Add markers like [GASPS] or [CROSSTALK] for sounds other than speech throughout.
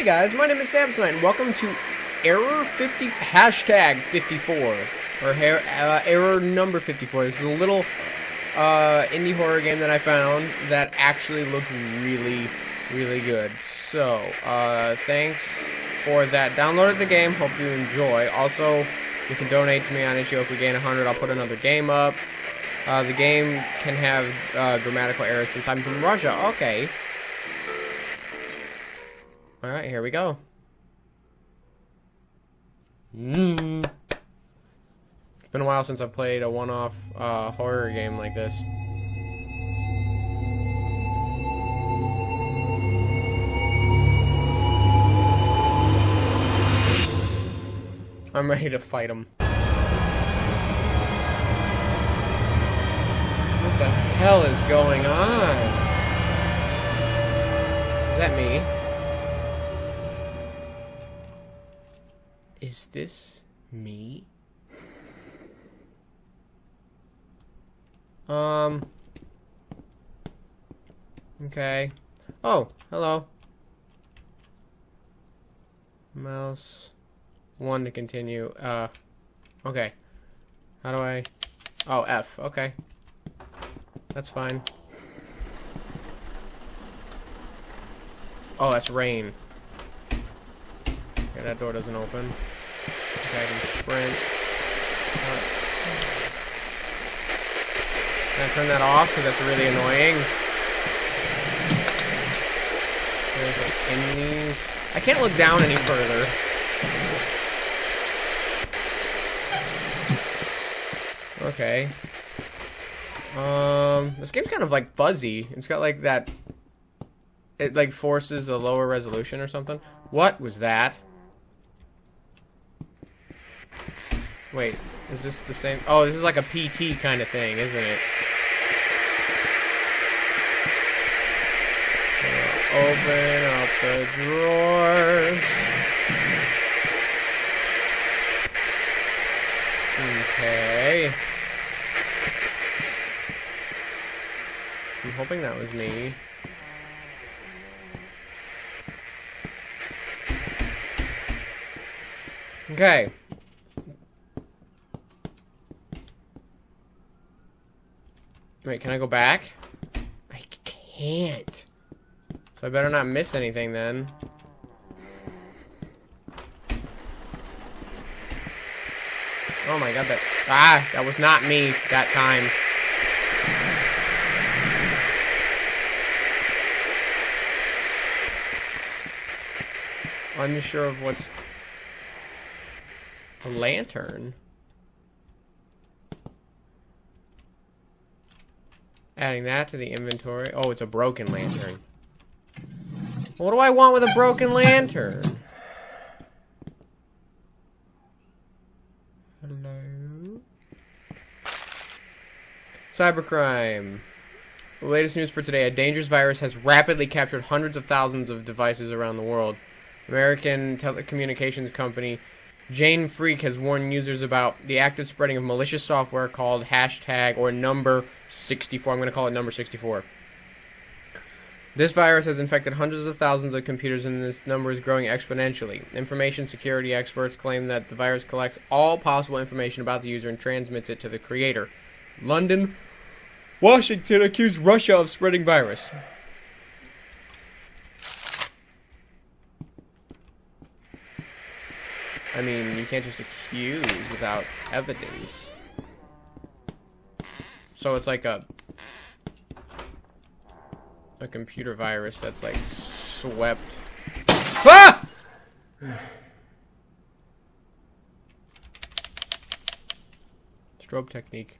Hey guys, my name is Samsonite, and welcome to Error 50 hashtag 54 or uh, error number 54. This is a little uh, indie horror game that I found that actually looked really, really good. So, uh, thanks for that. Downloaded the game. Hope you enjoy. Also, you can donate to me on itch.io. If we gain 100, I'll put another game up. Uh, the game can have uh, grammatical errors since I'm from Russia. Okay. Alright, here we go. Mm. It's been a while since I've played a one-off uh, horror game like this. I'm ready to fight him. What the hell is going on? Is that me? Is this me? Um. Okay. Oh, hello. Mouse. One to continue. Uh. Okay. How do I. Oh, F. Okay. That's fine. Oh, that's rain. Okay, that door doesn't open. Okay, I can sprint. Can I turn that off? Because that's really annoying. in these. I can't look down any further. Okay. Um, this game's kind of like fuzzy. It's got like that. It like forces a lower resolution or something. What was that? Wait, is this the same? Oh, this is like a PT kind of thing, isn't it? Open up the drawers. Okay. I'm hoping that was me. Okay. Wait, can I go back? I can't. So I better not miss anything then. Oh my god, that... Ah, that was not me that time. I'm unsure of what's... A lantern? Adding that to the inventory. Oh, it's a broken lantern. What do I want with a broken lantern? Hello? Cybercrime. The latest news for today. A dangerous virus has rapidly captured hundreds of thousands of devices around the world. American telecommunications company Jane Freak has warned users about the active spreading of malicious software called hashtag or number 64. I'm going to call it number 64. This virus has infected hundreds of thousands of computers, and this number is growing exponentially. Information security experts claim that the virus collects all possible information about the user and transmits it to the creator. London, Washington accused Russia of spreading virus. I mean, you can't just accuse without evidence. So it's like a a computer virus that's like swept. Ah! Strobe technique.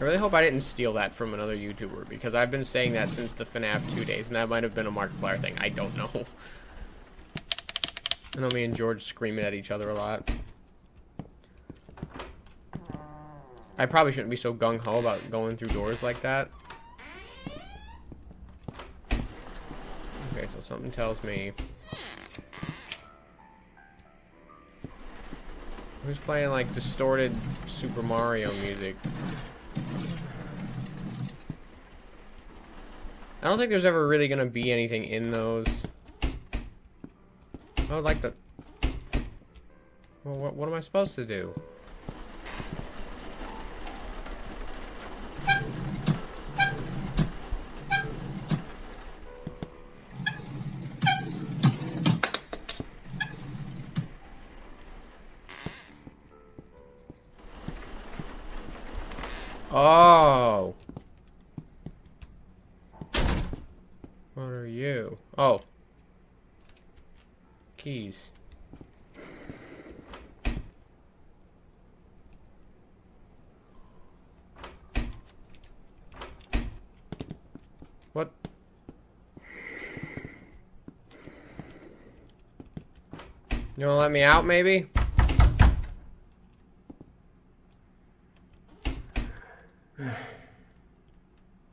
I really hope I didn't steal that from another YouTuber because I've been saying that since the FNAF 2 days and that might have been a Markiplier thing. I don't know. I know me and George screaming at each other a lot. I probably shouldn't be so gung-ho about going through doors like that. Okay, so something tells me... Who's playing, like, distorted Super Mario music? I don't think there's ever really gonna be anything in those. I would like the. Well, what, what am I supposed to do? Oh. What are you? Oh. Keys. What? You wanna let me out, maybe?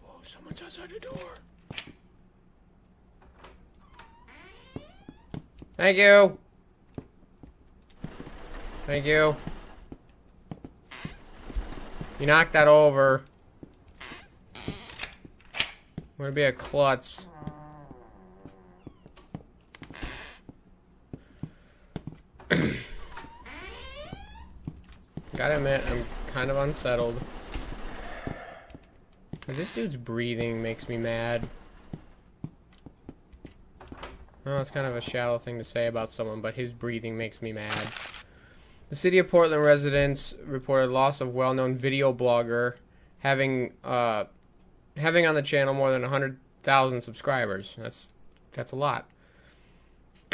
Oh, someone's outside the door. Thank you. Thank you. You knocked that over. I'm gonna be a klutz. [CLEARS THROAT] Gotta admit, I'm kind of unsettled. This dude's breathing makes me mad. Well, it's kind of a shallow thing to say about someone, but his breathing makes me mad. The city of Portland residents reported loss of well-known video blogger having uh, having on the channel more than 100,000 subscribers. That's that's a lot.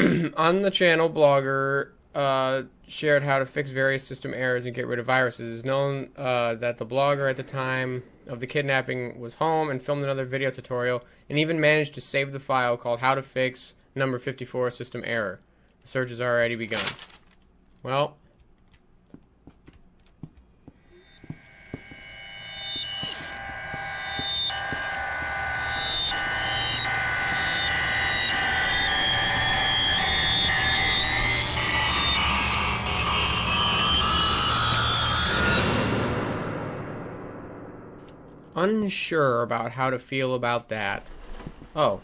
[CLEARS THROAT] on the channel, blogger uh, shared how to fix various system errors and get rid of viruses. It's known uh, that the blogger at the time of the kidnapping was home and filmed another video tutorial and even managed to save the file called How to Fix Number 54 System Error. The search has already begun. Well, unsure about how to feel about that. Oh.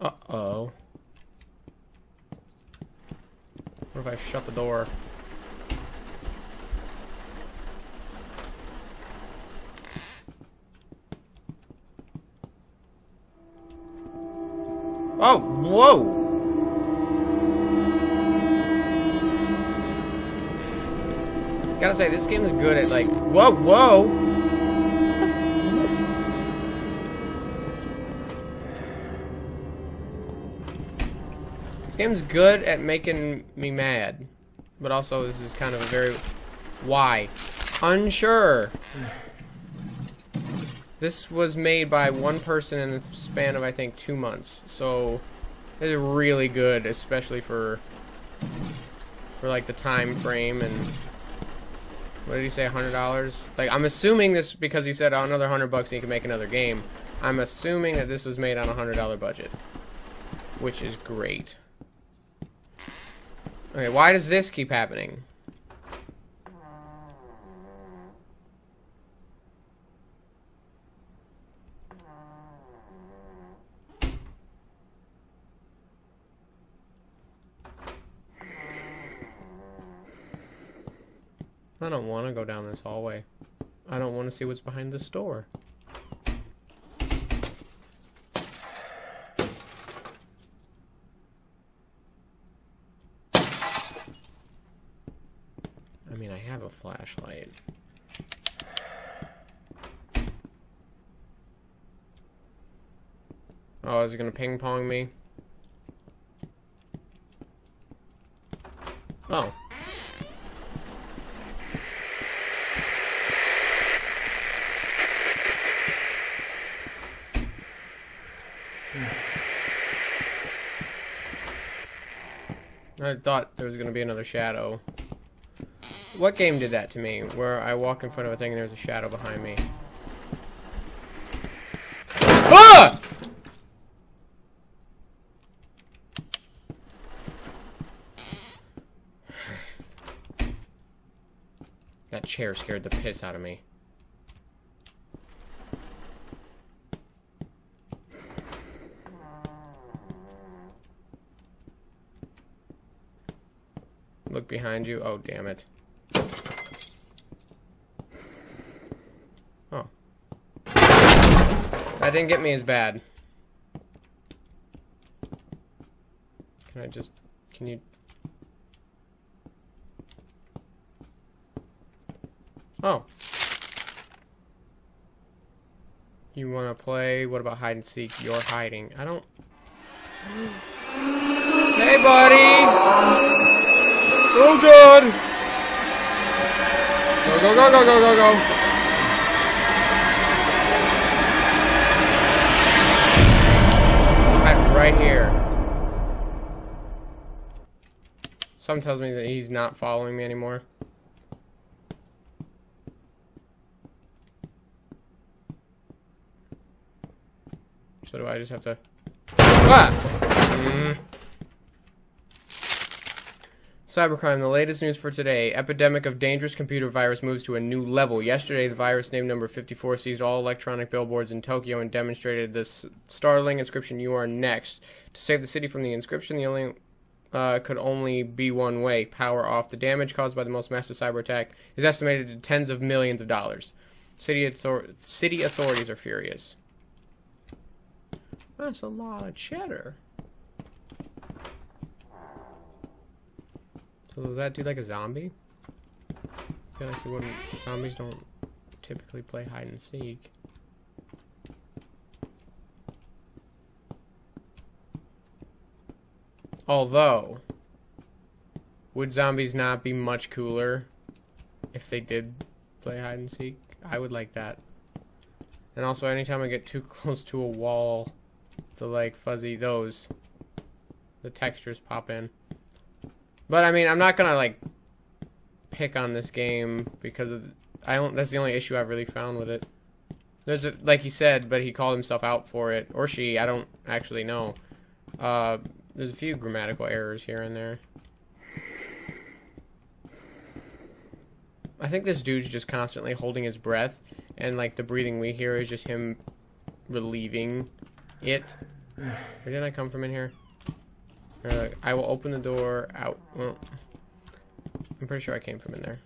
Uh-oh. What if I shut the door? Oh, whoa! Gotta say, this game is good at like, whoa, whoa! This game's good at making me mad, but also this is kind of a very, why? Unsure. This was made by one person in the span of, I think, two months. So, it is really good, especially for, for like the time frame and what did he say, $100? Like, I'm assuming this, because he said, oh, another 100 bucks and you can make another game. I'm assuming that this was made on a $100 budget. Which is great. Okay, why does this keep happening? I don't want to go down this hallway. I don't want to see what's behind this door. I mean, I have a flashlight. Oh, is it gonna ping pong me? Oh. I thought there was going to be another shadow. What game did that to me? Where I walk in front of a thing and there's a shadow behind me. Ah! That chair scared the piss out of me. Look behind you. Oh, damn it. Oh. That didn't get me as bad. Can I just... Can you... Oh. You want to play? What about hide and seek? You're hiding. I don't... [GASPS] Hey, buddy! Oh, God! Go, go, go, go, go, go! I'm right here. Something tells me that he's not following me anymore. So do I just have to... Ah! Mm. Cybercrime, the latest news for today. Epidemic of dangerous computer virus moves to a new level. Yesterday, the virus named number 54 seized all electronic billboards in Tokyo and demonstrated this startling inscription, You are next. To save the city from the inscription, the only uh, could only be one way power off. The damage caused by the most massive cyber attack is estimated to tens of millions of dollars. City, author- city authorities are furious. That's a lot of cheddar. So does that do like a zombie? I feel like you wouldn't. Zombies don't typically play hide and seek. Although, would zombies not be much cooler if they did play hide and seek? I would like that. And also, anytime I get too [LAUGHS] close to a wall, the like fuzzy those, the textures pop in. But I mean, I'm not gonna like pick on this game because of I don't. That's the only issue I've really found with it. There's a like he said, but he called himself out for it, or she. I don't actually know. Uh, there's a few grammatical errors here and there. I think this dude's just constantly holding his breath, and like the breathing we hear is just him relieving it. Where did I come from in here? I will open the door out. Well, I'm pretty sure I came from in there.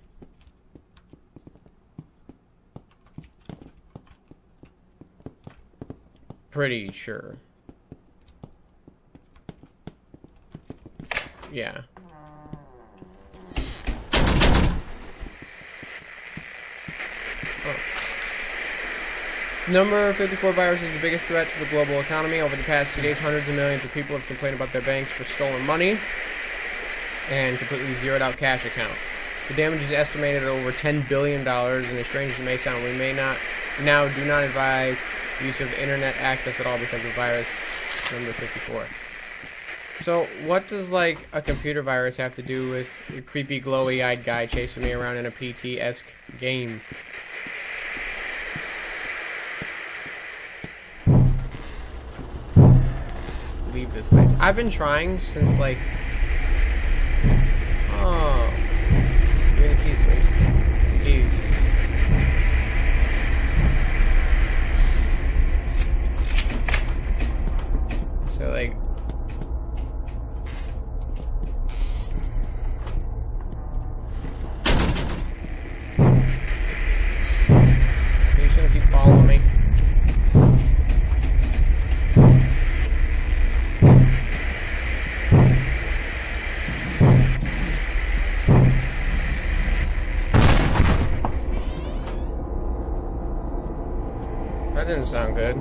Pretty sure. Yeah. Number 54 virus is the biggest threat to the global economy. Over the past few days, hundreds of millions of people have complained about their banks for stolen money and completely zeroed out cash accounts. The damage is estimated at over $10 billion, and as strange as it may sound, we may not now do not advise use of internet access at all because of virus number 54. So, what does like a computer virus have to do with a creepy, glowy-eyed guy chasing me around in a PT-esque game? Leave this place. I've been trying since like. Oh, please. Sound good.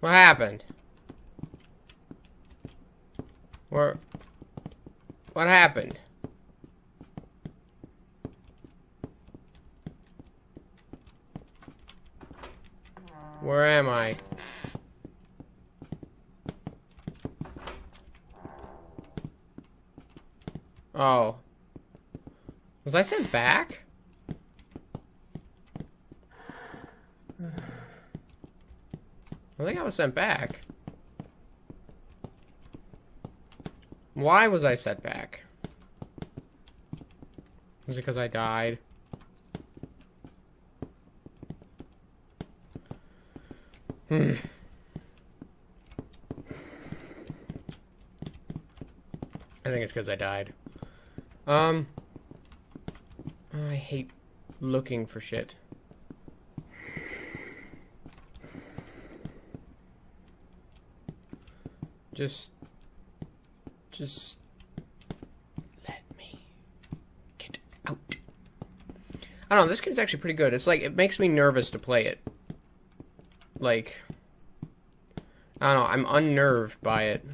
What happened? Where? What happened? Where am I? Oh. Was I sent back? I think I was sent back. Why was I sent back? Is it because I died? Hmm. I think it's because I died. Um. I hate looking for shit. Just. Just. Let me get out. I don't know, this game's actually pretty good. It's like, it makes me nervous to play it. Like. I don't know, I'm unnerved by it.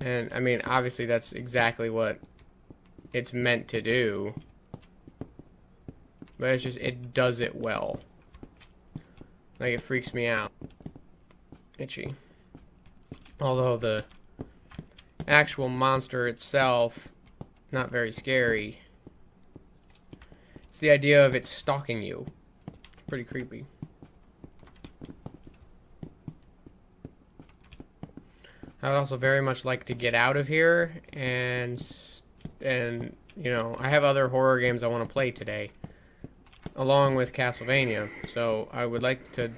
And, I mean, obviously that's exactly what it's meant to do. But it's just, it does it well. Like, it freaks me out. Itchy. Although the actual monster itself, not very scary. It's the idea of it stalking you. Pretty creepy. I would also very much like to get out of here and and you know I have other horror games I want to play today, along with Castlevania. So I would like to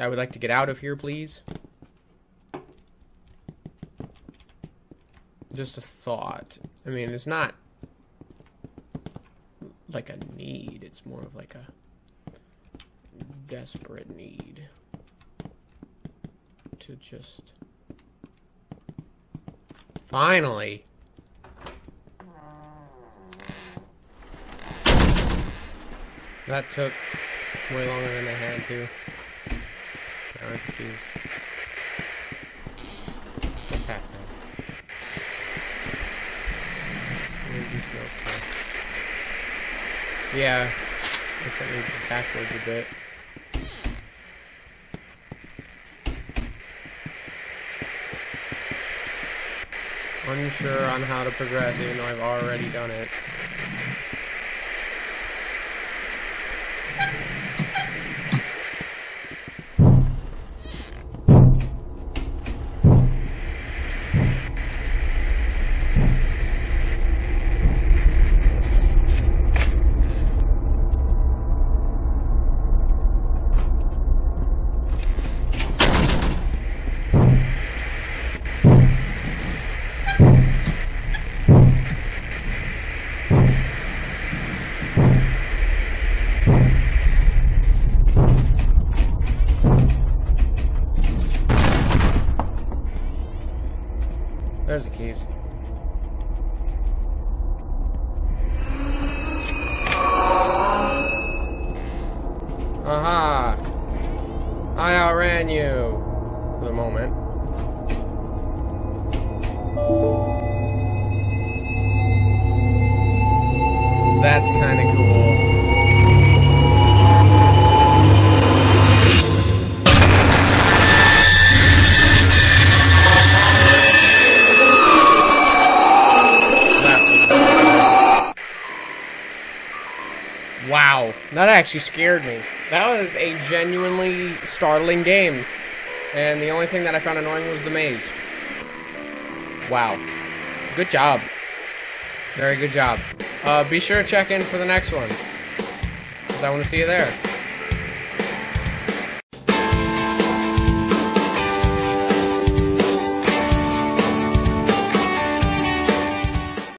I would like to get out of here, please. Just a thought. I mean, it's not like a need. It's more of like a desperate need to just finally that took way longer than I had to. I keys. What's happening? Where's these notes now? Yeah, I sent me backwards a bit. Unsure on how to progress, even though I've already done it. There's the keys. That actually scared me. That was a genuinely startling game. And the only thing that I found annoying was the maze. Wow. Good job. Very good job. Uh, be sure to check in for the next one. Because I want to see you there.